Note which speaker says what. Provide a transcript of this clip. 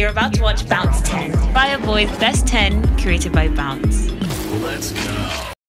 Speaker 1: You're about to watch Bounce 10, Fireboy's Best 10, created by Bounce.
Speaker 2: Let's go.